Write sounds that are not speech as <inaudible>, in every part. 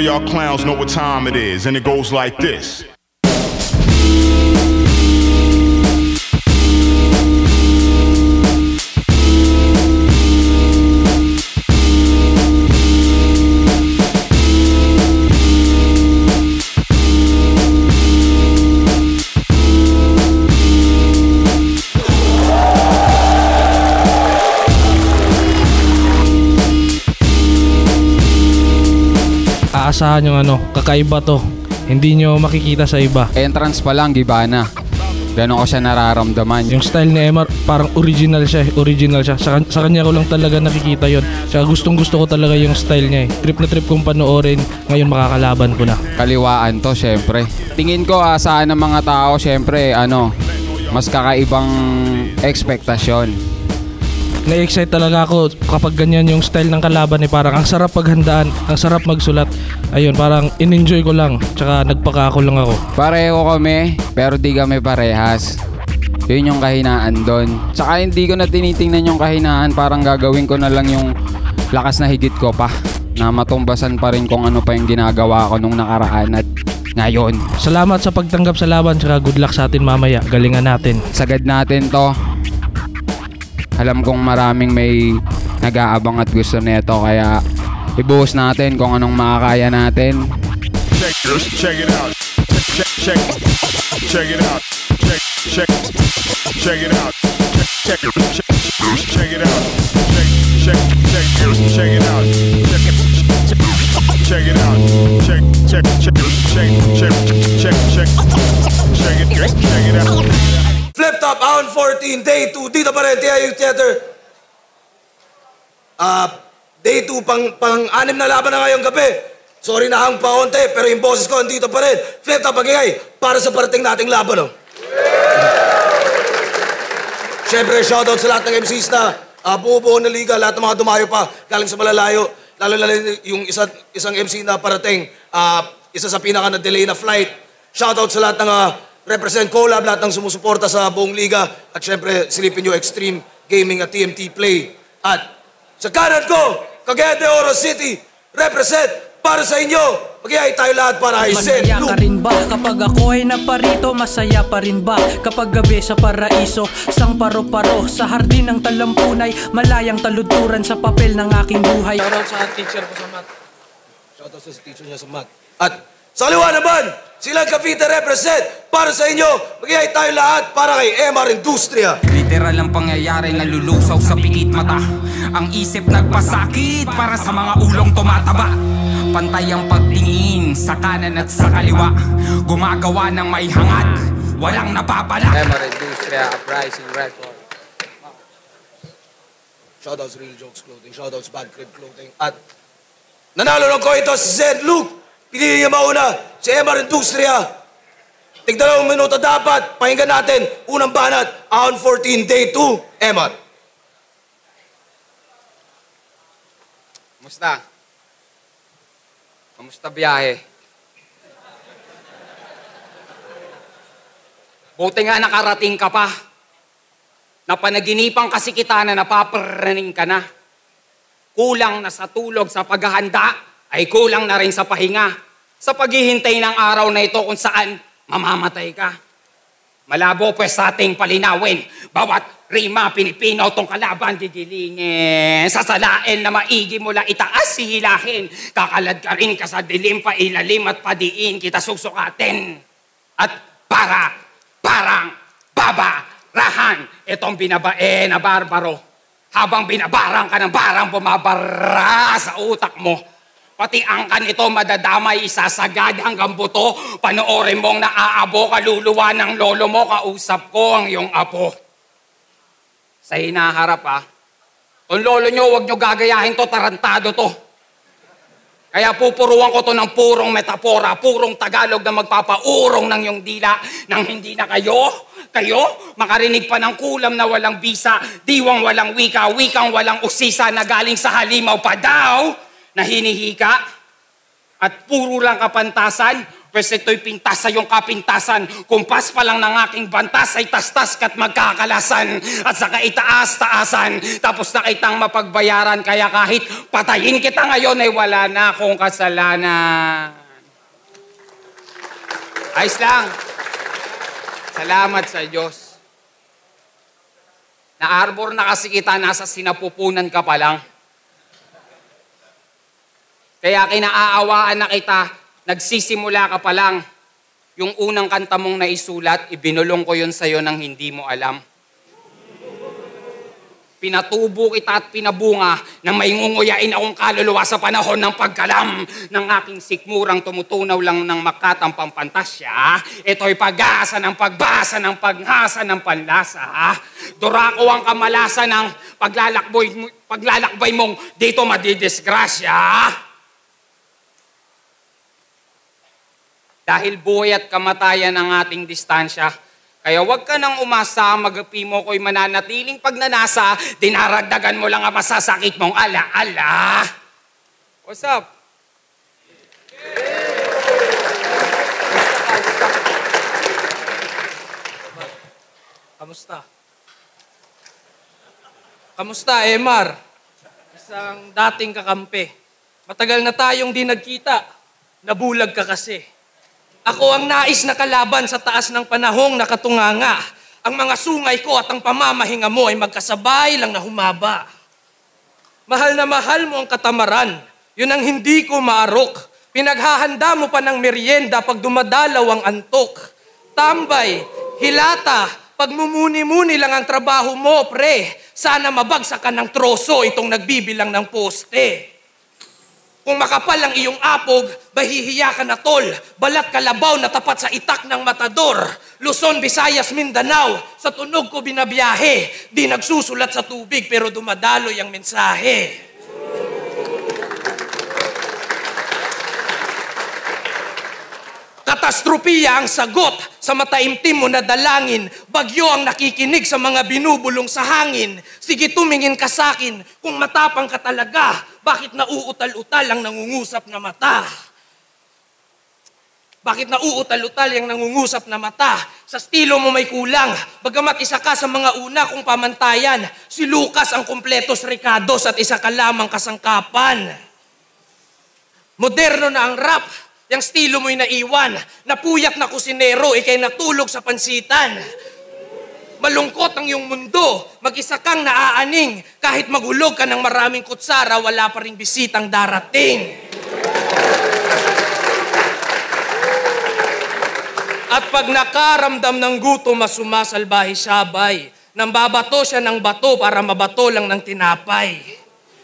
all y'all clowns know what time it is, and it goes like this. Aasahan yung ano, kakaiba to. Hindi nyo makikita sa iba. Entrance pa lang, giba na. Ganon ko siya nararamdaman. Yung style ni Emar, parang original siya, eh. original siya. Sa, sa kanya ko lang talaga nakikita yon. Tsaka gustong gusto ko talaga yung style niya eh. Trip na trip kong panoorin, ngayon makakalaban ko na. Kaliwaan to, syempre. Tingin ko, asahan ng mga tao, syempre, ano, mas kakaibang ekspektasyon. Na-excite talaga ako kapag ganyan yung style ng kalaban eh. Parang ang sarap paghandaan, ang sarap magsulat. Ayun, parang in-enjoy ko lang. Tsaka nagpaka ako lang ako. Pareho kami, pero di kami parehas. Yun yung kahinaan doon. Tsaka hindi ko na tinitingnan yung kahinaan, parang gagawin ko na lang yung lakas na higit ko pa. Na matumbasan pa rin kung ano pa yung ginagawa ko nung nakaraan at ngayon. Salamat sa pagtanggap sa laban, tsaka good luck sa atin mamaya. Galingan natin. Sagad natin to. Alam kong maraming may nag-aabang at gusto nito kaya ibuhos natin kung anong makakaya natin. Check, check it out. Check, check, check it out. Check, check, check it out. Check, check, check, check it out. Check, check, check, check it out. Check, check it out. Check, check, check, check, check, check, check, check check it out. Flip Top, Hound 14, Day 2, dito pa rin, TIU Theater. Ah, Day 2, pang, pang anim na laban na ngayong gabi. Sorry na hang pa onte, pero yung boses ko andito pa rin. Flip Top, magigay, para sa parating nating laban, oh. Siyempre, shoutout sa lahat ng MCs na uh, buo-buo na liga, lahat ng mga dumayo pa, galing sa malalayo. Lalo lalo yung isa, isang MC na parating, ah, isa sa pinaka na-delay na flight. Shoutout sa lahat ng ah, represent collab, lahat ng sumusuporta sa buong liga. At syempre, silipin nyo Extreme Gaming at TMT Play. At sa kanan ko, Cagayan de Oro City, represent para sa inyo. Magyayay tayo lahat para ay Zen Masaya ka rin ba? Kapag ako ay naparito, masaya pa rin ba? Kapag gabi sa paraiso, sang paro-paro Sa hardin ng talampunay, malayang taludturan sa papel ng aking buhay Shoutout sa teacher ko sa math. Shoutout sa teacher niya sa math. At sa kaliwa naman, silang Cavite represent para sa inyo. Magyayay tayo lahat para kay MR Industria. Literal ang pangyayari na lulusaw sa pikit mata Ang isip nagpasakit para sa mga ulong tumataba Pantay ang pagtingin sa kanan at sa kaliwa Gumagawa ng may hangad, walang napapala Emor Industria Uprising Record. Shoutouts Real Jokes Clothing. Shoutouts Bad Crib Clothing. At nanalo ng ko ito si Zen Luke. Pinili niya mauna si MR Industria. Tigdalawang minuto dapat. Pakinggan natin. Unang banat. On 14 Day 2. MR. Kamusta? Kamusta biyahe? Buti nga nakarating ka pa Napanaginipan kasi kita na napaparaning ka na Kulang na sa tulog sa paghahanda ay kulang na rin sa pahinga Sa paghihintay ng araw na ito kung saan mamamatay ka Malabo pues sa ating palinawin. Bawat rima, pinipino tong kalaban gigilingin. Sasalain na maigi mula itaas sihilahin. Kakalad ka rin ka sa dilim, pailalim at padiin kita susukatin. At para, parang, baba, rahan, itong binabae na barbaro. Habang binabarang ka ng barang bumabara sa utak mo. Pati ang kanito madadamay isasagad hanggang buto. Panoorin mong naaabo kaluluwa ng lolo mo. Kausap ko ang iyong apo. Sa hinaharap ha. Kung lolo nyo, huwag nyo gagayahin to, tarantado to. Kaya pupuruan ko to ng purong metapora, purong Tagalog na magpapaurong ng yung dila nang hindi na kayo, kayo, makarinig pa ng kulam na walang bisa, diwang walang wika, wikang walang usisa na galing sa halimaw pa daw na hinihika. At puro lang kapantasan, Pwes ito'y pintas sa iyong kapintasan. Kumpas pa lang ng aking bantas ay tastas kat magkakalasan. At saka itaas-taasan. Tapos na kitang mapagbayaran. Kaya kahit patayin kita ngayon ay wala na akong kasalanan. Ayos lang. Salamat sa Diyos. Na-arbor na kasi kita, nasa sinapupunan ka pa lang. Kaya kinaaawaan na kita, nagsisimula ka pa lang. Yung unang kanta mong naisulat, ibinulong ko yun sa'yo nang hindi mo alam. Pinatubo kita at pinabunga na may ngunguyain akong kaluluwa sa panahon ng pagkalam ng aking sikmurang tumutunaw lang ng makatang pampantasya. Ito'y pag-asa ng pagbasa ng paghasa ng panlasa. Durako ang kamalasa ng paglalakboy, paglalakbay mong dito madidisgrasya. Dahil buhay at kamatayan ang ating distansya. Kaya huwag ka nang umasa, magapi mo ko'y mananatiling pagnanasa, dinaragdagan mo lang ang masasakit mong ala-ala. What's up? Kamusta? Kamusta, Emar? Isang dating kakampi. Matagal na tayong di nagkita. Nabulag ka kasi. Ako ang nais na kalaban sa taas ng panahong nakatunganga. Ang mga sungay ko at ang pamamahinga mo ay magkasabay lang na humaba. Mahal na mahal mo ang katamaran. Yun ang hindi ko maarok. Pinaghahanda mo pa ng merienda pag dumadalaw ang antok. Tambay, hilata, pagmumuni-muni lang ang trabaho mo, pre. Sana mabagsak ka ng troso itong nagbibilang ng poste. Kung makapal ang iyong apog, bahihiya ka na tol. Balat kalabaw na tapat sa itak ng matador. Luzon, Visayas, Mindanao, sa tunog ko binabiyahe. Di nagsusulat sa tubig pero dumadaloy ang mensahe. Katastropiya ang sagot sa mataimtim mo na dalangin. Bagyo ang nakikinig sa mga binubulong sa hangin. Sige tumingin ka sa akin kung matapang ka talaga. Bakit nauutal-utal ang nangungusap na mata? Bakit nauutal-utal ang nangungusap na mata? Sa estilo mo may kulang. Bagamat isa ka sa mga una kong pamantayan, si Lucas ang kumpletos Ricardos at isa ka lamang kasangkapan. Moderno na ang rap, yung estilo mo'y naiwan. Napuyak na kusinero, ikay natulog sa pansitan. Malungkot ang iyong mundo, mag-isa kang naaaning. Kahit magulog ka ng maraming kutsara, wala pa rin bisitang darating. At pag nakaramdam ng gutom, mas sumasalbahi sabay. Nang babato siya ng bato para mabato lang ng tinapay.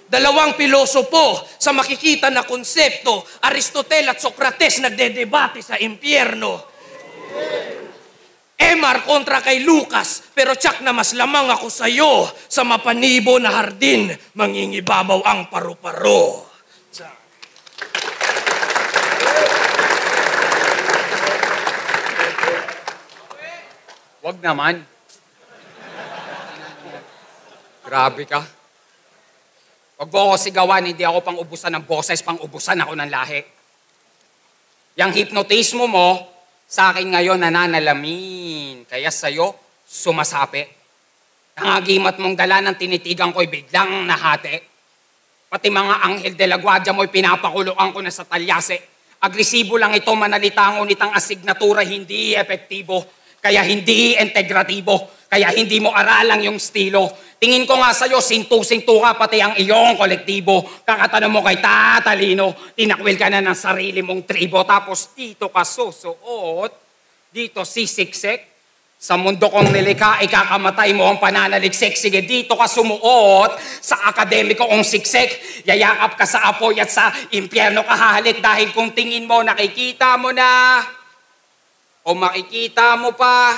Dalawang pilosopo sa makikita na konsepto, Aristotel at Socrates nagdedebate sa impyerno. Emar kontra kay Lucas, pero tsak na mas lamang ako sa'yo. Sa mapanibo na hardin, mangingibabaw ang paru-paro. Wag naman. Grabe ka. Wag mo ako sigawan, hindi ako pang ubusan ng boses, pang ubusan ako ng lahi. Yang hypnotismo mo, sa akin ngayon nananalamin. Kaya sa'yo, sumasapi. Nangagimat mong dala ng tinitigang ko'y biglang nahati. Pati mga anghel de la guardia mo'y pinapakuluan ko na sa talyase. Agresibo lang ito manalita, ngunit ang asignatura hindi epektibo. Kaya hindi integratibo. Kaya hindi mo aralang yung estilo. Tingin ko nga sa'yo, sintu-sintu ka pati ang iyong kolektibo. Kakatanong mo kay tatalino, tinakwil ka na ng sarili mong tribo. Tapos dito ka susuot, dito sisiksik. Sa mundo kong nilikha, ikakamatay mo ang pananaliksik. Sige, dito ka sumuot sa akademiko kong siksik. Yayakap ka sa apoy at sa impyerno ka dahil kung tingin mo, nakikita mo na o makikita mo pa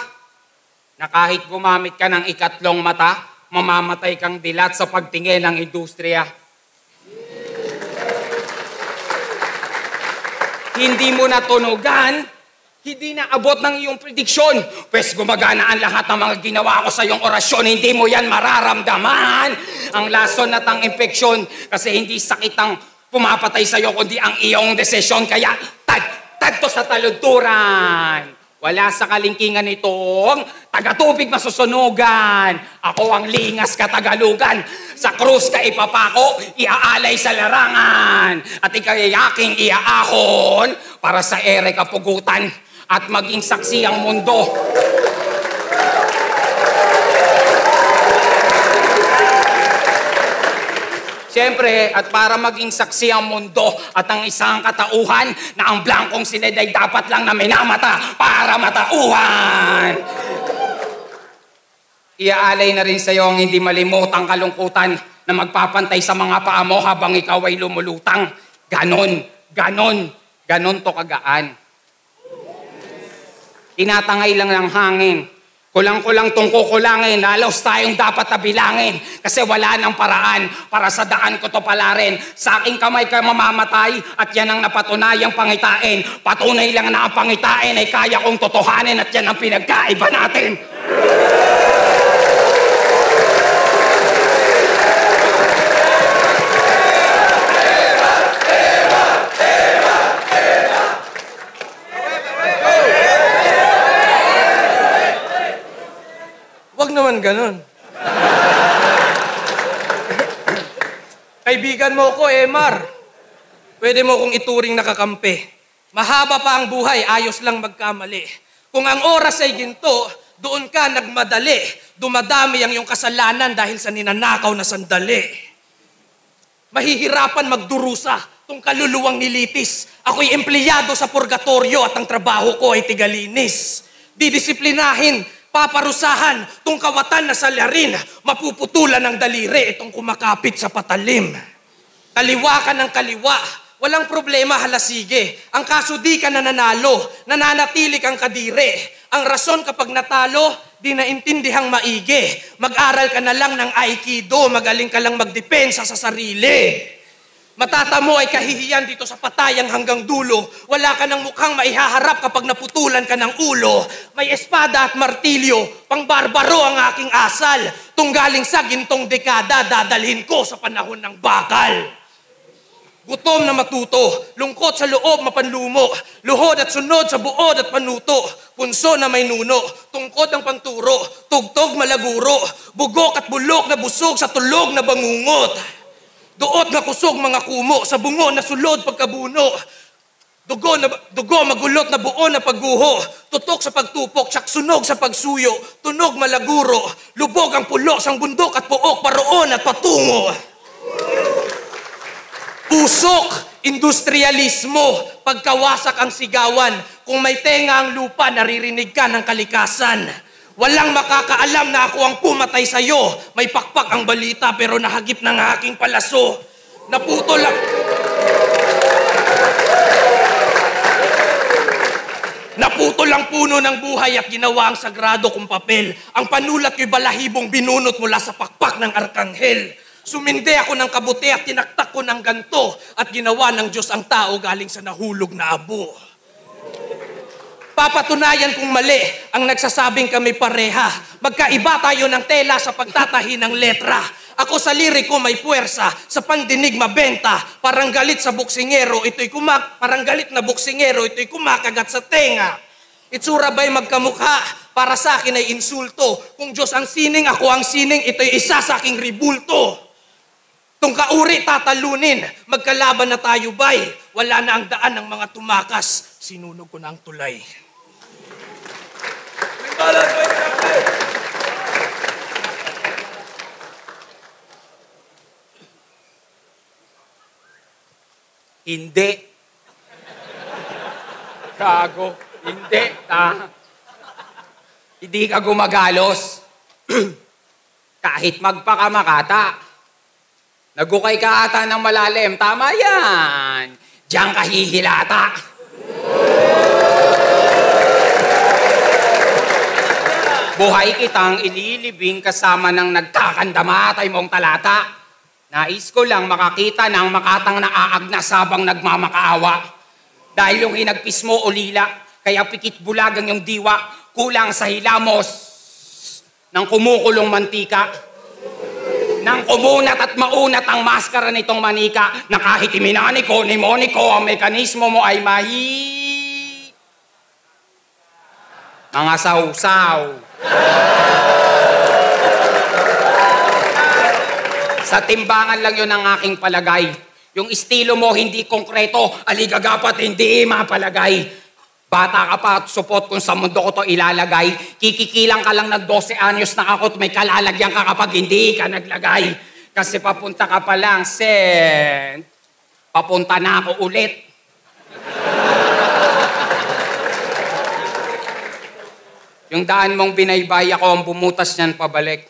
na kahit gumamit ka ng ikatlong mata, mamamatay kang dilat sa pagtingin ng industriya. hindi mo natunugan, hindi na abot ng iyong prediksyon. Pwes gumagana ang lahat ng mga ginawa ko sa iyong orasyon, hindi mo yan mararamdaman. Ang lason at ang infeksyon, kasi hindi sakit ang pumapatay sa iyo, kundi ang iyong desisyon. Kaya, tad, tad to sa taluduran. Wala sa kalingkingan nitong tagatubig masusunugan. Ako ang lingas katagalugan. Sa krus ka ipapako, iaalay sa larangan. At ikay aking iaahon para sa ere kapugutan at maging saksi ang mundo. Siyempre, at para maging saksi ang mundo at ang isang katauhan na ang blankong silid ay dapat lang na minamata para matauhan. Iaalay na rin sa iyo ang hindi malimutang kalungkutan na magpapantay sa mga paa mo habang ikaw ay lumulutang. Ganon, ganon, ganon to kagaan. Tinatangay lang ng hangin. Kulang-kulang tong kukulangin, halos tayong dapat na bilangin kasi wala nang paraan para sa daan ko to palarin. Sa aking kamay ka mamamatay at yan ang napatunayang pangitain. Patunay lang na ang pangitain ay kaya kong totohanin at yan ang pinagkaiba natin. Huwag naman ganun. Kaibigan mo ko, Emar. Pwede mo kong ituring nakakampi. Mahaba pa ang buhay, ayos lang magkamali. Kung ang oras ay ginto, doon ka nagmadali. Dumadami ang iyong kasalanan dahil sa ninanakaw na sandali. Mahihirapan magdurusa tong kaluluwang nilitis. Ako'y empleyado sa purgatorio at ang trabaho ko ay tigalinis. Didisiplinahin, paparusahan, tong kawatan na salarin, mapuputulan ng daliri itong kumakapit sa patalim. Kaliwa ka ng kaliwa, walang problema halasige. Ang kaso di ka nananalo, nananatili kang kadire. Ang rason kapag natalo, di naintindihang maigi. Mag-aral ka na lang ng Aikido, magaling ka lang magdepensa sa sarili. Matatamo ay kahihiyan dito sa patayang hanggang dulo. Wala ka ng mukhang maihaharap kapag naputulan ka ng ulo. May espada at martilyo, pang barbaro ang aking asal. Tunggaling sa gintong dekada, dadalhin ko sa panahon ng bakal. Gutom na matuto, lungkot sa loob mapanlumo, luhod at sunod sa buod at panuto, punso na may nuno, tungkod ang panturo, tugtog malaguro, bugok at bulok na busog sa tulog na bangungot. Duot na kusog mga kumo, sa bungo na sulod pagkabuno. Dugo, na, dugo magulot na buo na pagguho, tutok sa pagtupok, tsak sunog sa pagsuyo, tunog malaguro, lubog ang pulo sang bundok at puok paroon at patungo. Usok, industrialismo, pagkawasak ang sigawan, kung may tenga ang lupa, naririnig ka ng kalikasan. Walang makakaalam na ako ang pumatay sa'yo. May pakpak ang balita pero nahagip ng aking palaso. Naputo lang... Naputo lang puno ng buhay at ginawa ang sagrado kong papel. Ang panulat ko'y balahibong binunot mula sa pakpak ng arkanghel. Sumindi ako ng kabuti at tinaktak ko ng ganto at ginawa ng Diyos ang tao galing sa nahulog na abo. Papatunayan kung mali ang nagsasabing kami pareha. Magkaiba tayo ng tela sa pagtatahi ng letra. Ako sa liriko may puwersa, sa pandinig mabenta. Parang galit sa buksingero, ito'y kumak... Parang galit na buksingero, ito'y kumakagat sa tenga. Itsura ba'y magkamukha? Para sa akin ay insulto. Kung Diyos ang sining, ako ang sining, ito'y isa sa aking ribulto. Tung kauri tatalunin, magkalaban na tayo bay. Wala na ang daan ng mga tumakas, sinunog ko na ang tulay. Hindi. Gago. Hindi. Ta. Hindi ka gumagalos. <clears throat> Kahit magpakamakata. Nagukay ka ata ng malalim. Tama yan. Diyan ka hihilata. Buhay kitang ililibing kasama ng nagkakandamatay mong talata. Nais ko lang makakita ng makatang naaagnas habang nagmamakaawa. Dahil yung hinagpis mo, ulila. Kaya pikit bulagang yung diwa, kulang sa hilamos ng kumukulong mantika. Nang kumunat at maunat ang maskara nitong manika na kahit iminani ko, nimoni ko, ang mekanismo mo ay mahi... Mga sausaw. Sa timbangan lang yun ang aking palagay. Yung estilo mo hindi konkreto, aligagapat hindi mapalagay. Bata ka pa at supot kung sa mundo ko to ilalagay. Kikikilang ka lang ng 12 anyos na ako may kalalagyan ka kapag hindi ka naglagay. Kasi papunta ka pa lang, Sen. Papunta na ako ulit. Yung daan mong binaybay ako ang bumutas niyan pabalik.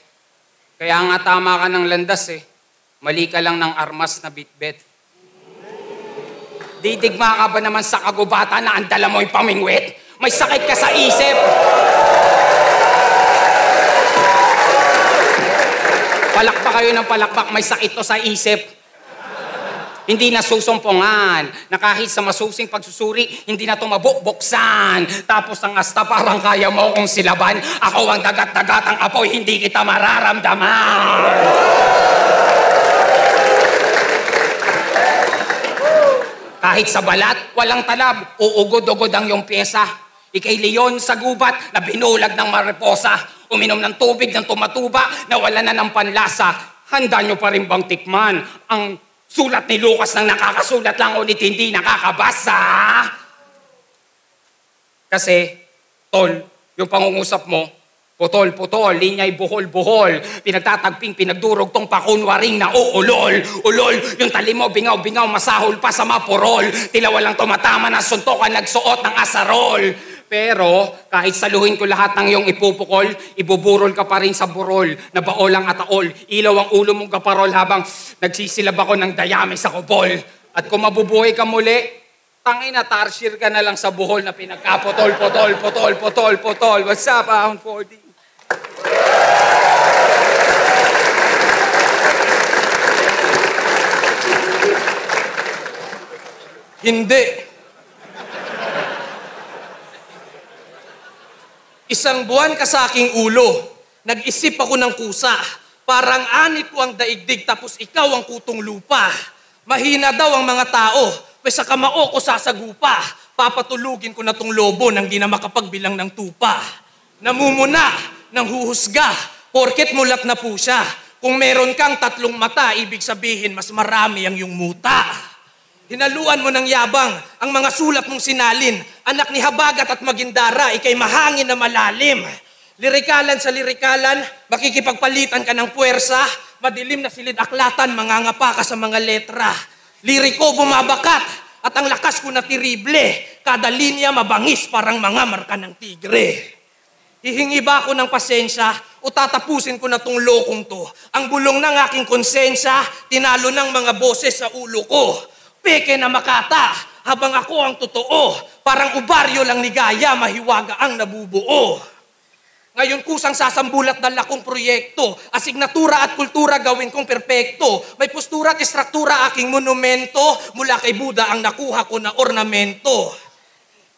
Kaya nga tama ka ng landas eh. Mali ka lang ng armas na bitbit. Didigma ka ba naman sa kagubatan na ang dala mo'y pamingwit? May sakit ka sa isip. Palakpak kayo ng palakpak, may sakit to sa isip. Hindi na susumpungan, na kahit sa masusing pagsusuri, hindi na ito mabukbuksan. Tapos ang asta parang kaya mo kong silaban. Ako ang dagat-dagat ang apoy, hindi kita mararamdaman. Kahit sa balat, walang talab, uugod-ugod ang iyong pyesa. Ikay leon sa gubat na binulag ng mariposa. Uminom ng tubig ng tumatuba na wala na ng panlasa. Handa nyo pa rin bang tikman ang sulat ni Lucas ng nakakasulat lang ulit hindi nakakabasa? Kasi, tol, yung pangungusap mo, Putol, putol, linyay, buhol, buhol. Pinagtatagping, pinagdurog tong pakunwaring na uulol. Ulol, yung tali mo, bingaw, bingaw, masahol pa sa mapurol. Tila walang tumatama ng suntokan, nagsuot ng asarol. Pero, kahit saluhin ko lahat ng iyong ipupukol, ibuburol ka pa rin sa burol, na baolang ataol. Ilaw ang ulo mong kaparol habang nagsisilab ako ng dayami sa kubol. At kung mabubuhay ka muli, tangin na tarsier ka na lang sa buhol na pinagkapotol, potol, potol, potol, potol. What's up, Ahon 4D? Hindi. Isang buwan ka sa aking ulo, nag-isip ako ng kusa. Parang anit ko ang daigdig tapos ikaw ang kutong lupa. Mahina daw ang mga tao, pwes sa kamao ko sasagupa. Papatulugin ko na tong lobo nang di na makapagbilang ng tupa. Namumuna ng huhusga, porket mulat na po siya. Kung meron kang tatlong mata, ibig sabihin mas marami ang yung muta. Hinaluan mo ng yabang ang mga sulat mong sinalin. Anak ni Habagat at Magindara, ikay mahangin na malalim. Lirikalan sa lirikalan, makikipagpalitan ka ng puwersa, madilim na silid aklatan, mangangapa ka sa mga letra. Liriko bumabakat, at ang lakas ko na tirible, kada linya mabangis parang mga marka ng tigre. Hihingi ba ako ng pasensya o tatapusin ko na tong lokong to? Ang bulong ng aking konsensya, tinalo ng mga boses sa ulo ko. Peke na makata, habang ako ang totoo. Parang ubaryo lang ni Gaya, mahiwaga ang nabubuo. Ngayon kusang sasambulat dala kong proyekto. Asignatura at kultura gawin kong perpekto. May postura at istruktura aking monumento. Mula kay Buddha ang nakuha ko na ornamento.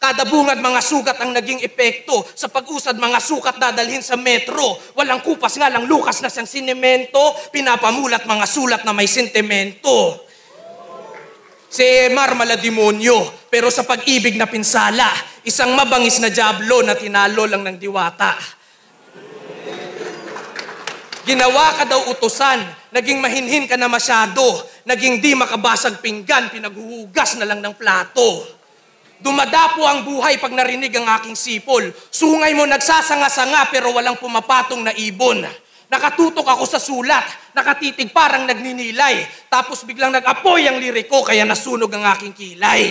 Kada bungad mga sugat ang naging epekto. Sa pag-usad mga sukat dadalhin sa metro. Walang kupas nga lang lukas na siyang sinemento. Pinapamulat mga sulat na may sentimento. Si Emar malademonyo, pero sa pag-ibig na pinsala, isang mabangis na diablo na tinalo lang ng diwata. Ginawa ka daw utusan, naging mahinhin ka na masyado, naging di makabasag pinggan, pinaghuhugas na lang ng plato. Dumadapo ang buhay pag narinig ang aking sipol. Sungay mo nagsasanga-sanga pero walang pumapatong na ibon. Nakatutok ako sa sulat, nakatitig parang nagninilay. Tapos biglang nag-apoy ang liriko kaya nasunog ang aking kilay.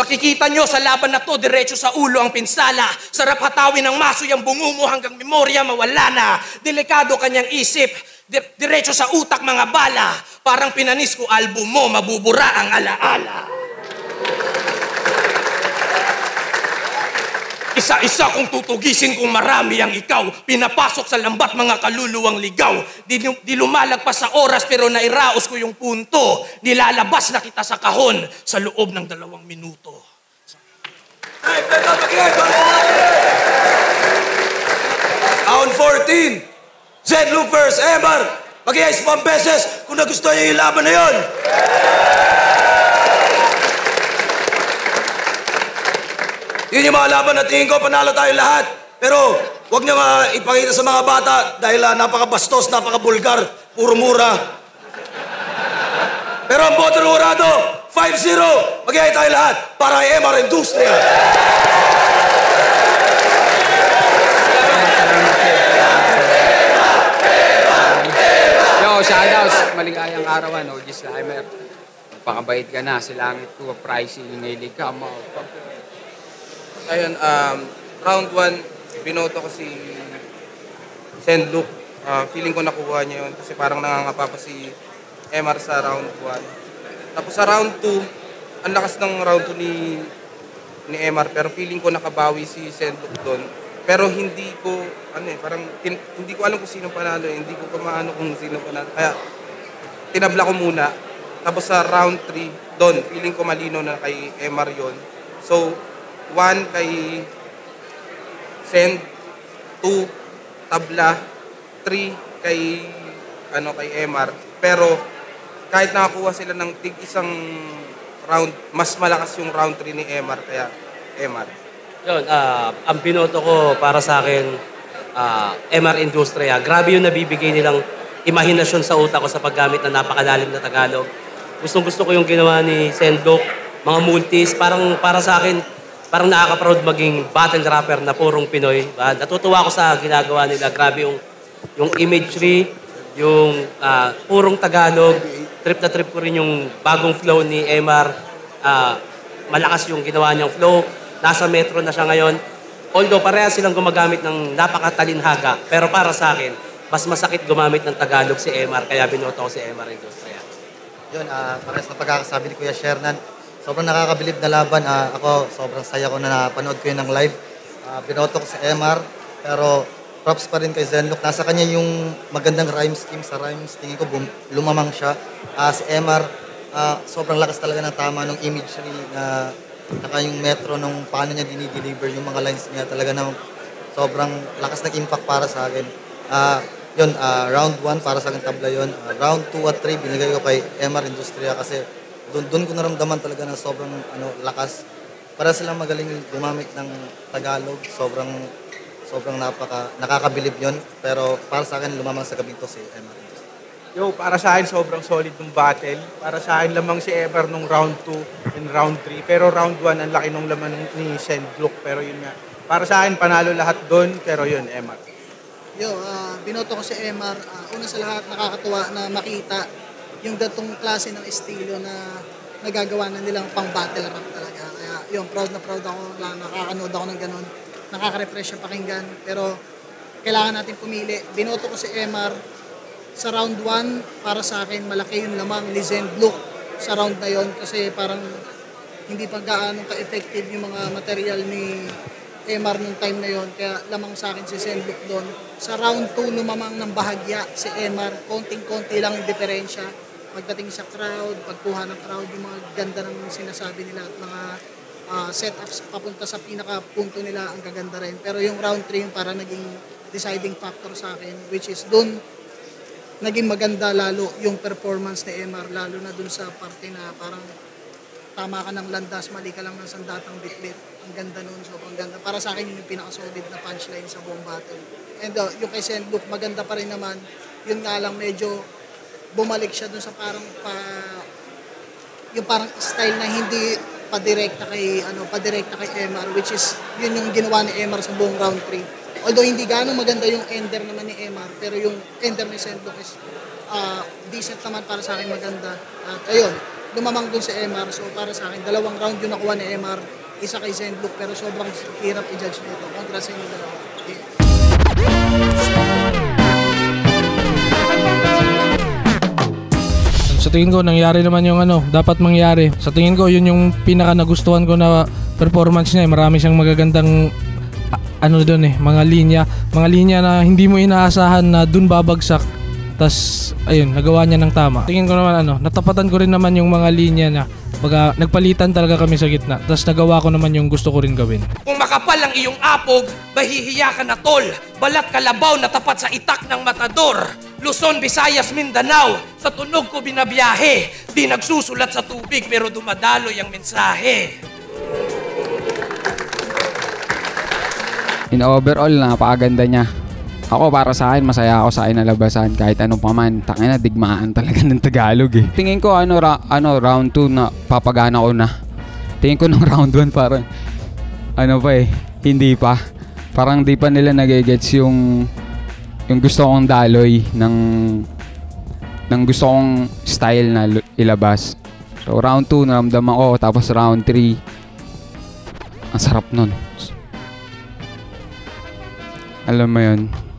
Makikita nyo sa laban na to, diretso sa ulo ang pinsala. Sarap hatawin ng maso yung bungungo hanggang memorya mawala na. Delikado kanyang isip, Di- diretso sa utak mga bala. Parang pinanis ko album mo, mabubura ang alaala. Isa-isa kong tutugisin kung marami ang ikaw. Pinapasok sa lambat mga kaluluwang ligaw. Di, di lumalagpas sa oras pero nairaos ko yung punto. Nilalabas na kita sa kahon sa loob ng dalawang minuto. Sa natin! Round 14. Zed Loopers, Emar. Mag-iayos pang beses kung nagustuhan yung laban na yon. Yun yung mga laban na tingin ko, panalo tayo lahat. Pero huwag niyo nga ipakita sa mga bata dahil uh, napakabastos, napakabulgar, puro mura. Pero ang boto ng Urado, 5-0. Mag-iayos tayo lahat para kay Emar Industria. Yo, shoutouts. Maligayang araw, ano, Gis Limer. Pakabait ka na. Silangit ko, pricey, ngayon ka, mo. Ayun, um, round 1, binoto ko si Send Luke. Ah, feeling ko nakuha niya yun kasi parang nangangapa pa si MR sa round 1. Tapos sa round 2, ang lakas ng round 2 ni ni MR pero feeling ko nakabawi si Send Luke doon. Pero hindi ko, ano eh, parang tin- hindi ko alam kung sino panalo eh. Hindi ko pa maano kung sino panalo. Kaya tinabla ko muna. Tapos sa round 3, doon, feeling ko malino na kay MR yon. So, one kay Send, two tabla, three kay ano kay MR. Pero kahit nakakuha sila ng tig isang round, mas malakas yung round 3 ni MR kaya MR. Yun, ah, ang binoto ko para sa akin, ah, MR Industria. Grabe yung nabibigay nilang imahinasyon sa utak ko sa paggamit ng napakalalim na Tagalog. Gustong gusto ko yung ginawa ni Sendok, mga multis, parang para sa akin, parang nakaka-proud maging battle rapper na purong Pinoy. Ah, natutuwa ako sa ginagawa nila. Grabe yung, yung imagery, yung ah, purong Tagalog. Trip na trip ko rin yung bagong flow ni MR. Ah, malakas yung ginawa niyang flow. Nasa metro na siya ngayon. Although parehas silang gumagamit ng napakatalinhaga, pero para sa akin, mas masakit gumamit ng Tagalog si MR, kaya binoto ko si MR Industria. Yun, uh, parehas na pagkakasabi ni Kuya Shernan. Sobrang nakakabilib na laban. Ah, ako, sobrang saya ko na napanood ko yun ng live. Ah, binoto ko si MR, pero props pa rin kay Zenlook. Nasa kanya yung magandang rhyme scheme sa rhymes. Tingin ko bum, lumamang siya. Ah, si MR, ah, sobrang lakas talaga ng tama ng imagery na saka yung metro nung paano niya dinideliver yung mga lines niya talaga na sobrang lakas ng impact para sa akin. Ah, yun, ah, round 1 para sa akin tabla yun. Ah, round 2 at 3 binigay ko kay MR Industria kasi doon doon ko naramdaman talaga na sobrang ano lakas. Para silang magaling gumamit ng Tagalog, sobrang sobrang napaka nakakabilib yon pero para sa akin lumamang sa gabing to si MR Yo, para sa akin sobrang solid ng battle. Para sa akin lamang si Ever nung round 2 and round 3. Pero round 1 ang laki nung laman ni Sendlook. Pero yun nga. Para sa akin panalo lahat doon. Pero yun, Emar. Yo, ah, binoto ko si MR. Ah, una sa lahat, nakakatuwa na makita yung datong klase ng estilo na nagagawa na nilang pang battle rap talaga. Kaya yun, proud na proud ako na nakakanood ako ng ganun. Nakaka-refresh siya pakinggan. Pero kailangan natin pumili. Binoto ko si MR sa round 1, para sa akin, malaki yung lamang ni Zen sa round na yon kasi parang hindi pa gaano ka-effective yung mga material ni MR nung time na yon kaya lamang sa akin si Zen Look doon. Sa round 2, lumamang ng bahagya si MR, konting-konti lang yung diferensya. Pagdating sa crowd, pagkuha ng crowd, yung mga ganda ng sinasabi nila at mga uh, setups papunta sa pinaka-punto nila, ang gaganda rin. Pero yung round 3 yung para naging deciding factor sa akin, which is doon naging maganda lalo yung performance ni MR lalo na dun sa parte na parang tama ka ng landas, mali ka lang ng sandatang bitbit. Ang ganda nun, sobrang ganda. Para sa akin yun yung pinaka-solid na punchline sa buong battle. And uh, yung kay Sendlook, maganda pa rin naman. Yun nga lang medyo bumalik siya dun sa parang pa yung parang style na hindi pa-direkta kay ano, pa-direkta kay MR which is yun yung ginawa ni MR sa buong round 3 Although hindi gaano maganda yung ender naman ni MR, pero yung ender ni Sendok is uh, decent naman para sa akin maganda. At ayun, lumamang dun sa MR. So para sa akin, dalawang round yung nakuha ni MR, isa kay Sendok, pero sobrang hirap i-judge nito. Congrats sa inyo dalawa. Yeah. Sa tingin ko, nangyari naman yung ano, dapat mangyari. Sa tingin ko, yun yung pinaka nagustuhan ko na performance niya. eh. Marami siyang magagandang ano doon eh, mga linya, mga linya na hindi mo inaasahan na dun babagsak. Tas ayun, nagawa niya ng tama. Tingin ko naman ano, natapatan ko rin naman yung mga linya na baga nagpalitan talaga kami sa gitna. Tas nagawa ko naman yung gusto ko rin gawin. Kung makapal ang iyong apog, bahihiya ka na tol. Balat kalabaw na tapat sa itak ng matador. Luzon, Visayas, Mindanao, sa tunog ko binabiyahe. Di nagsusulat sa tubig pero dumadaloy ang mensahe. In overall, napakaganda niya. Ako para sa akin, masaya ako sa inalabasan kahit anong paman. Tangina, digmaan talaga <laughs> ng Tagalog eh. Tingin ko ano, ra- ano round 2 na papagana ko na. Tingin ko nung <laughs> round 1 parang ano pa eh, hindi pa. Parang di pa nila nagigets yung yung gusto kong daloy ng ng gusto kong style na ilabas. So round 2 naramdaman ko tapos round 3 ang sarap nun. Alam mo yun.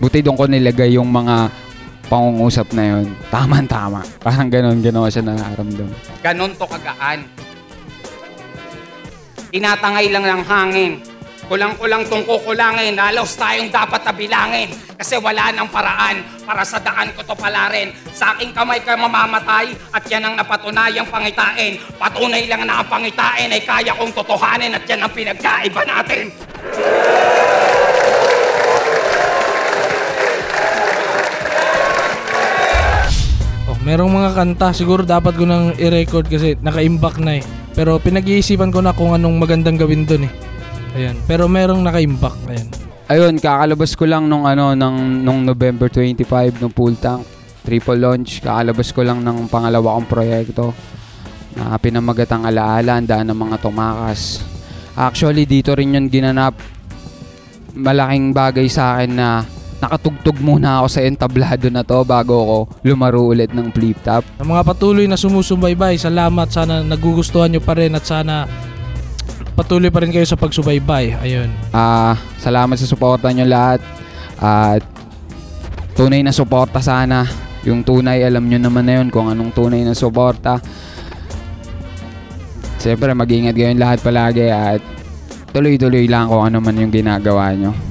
Buti doon ko nilagay yung mga pangungusap na yun. Tama-tama. Parang ganon, ganon siya nararamdam. Ganon to kagaan. Tinatangay lang ng hangin. Kulang-kulang tong kukulangin, halos tayong dapat na bilangin. Kasi wala nang paraan para sa daan ko to palarin. Sa aking kamay ka mamamatay at yan ang napatunayang pangitain. Patunay lang na ang pangitain ay kaya kong totohanin at yan ang pinagkaiba natin. Oh, merong mga kanta siguro dapat ko nang i-record kasi naka-imbak na eh. Pero pinag-iisipan ko na kung anong magandang gawin doon eh. Ayan. Pero merong naka-imbak. Ayan. Ayun, kakalabas ko lang nung ano, ng, nung November 25, nung pool tank. Triple launch. Kakalabas ko lang ng pangalawa kong proyekto. Na pinamagatang alaala, ang daan ng mga tumakas. Actually, dito rin yun ginanap. Malaking bagay sa akin na nakatugtog muna ako sa entablado na to bago ako lumaro ulit ng flip top. Sa mga patuloy na sumusubaybay, salamat. Sana nagugustuhan nyo pa rin at sana patuloy pa rin kayo sa pagsubaybay. Ayun. Ah, salamat sa suporta nyo lahat. At tunay na suporta sana. Yung tunay, alam nyo naman na yun kung anong tunay na suporta. Siyempre, mag-ingat kayong lahat palagi at tuloy-tuloy lang kung ano man yung ginagawa nyo.